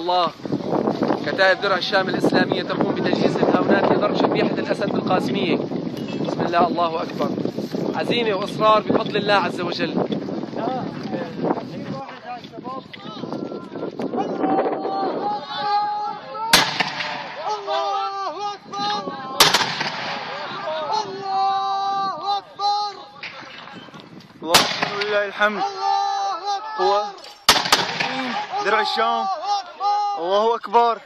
الله. كتائب درع الشام الإسلامية تقوم بتجهيز الهاونات لضرب شبيحة الأسد بالقاسمية بسم الله الله أكبر. عزيمة وإصرار بفضل الله عز وجل. الله أكبر الله أكبر اللهم ولله الحمد الله أكبر. هو درع الشام. الله أكبر.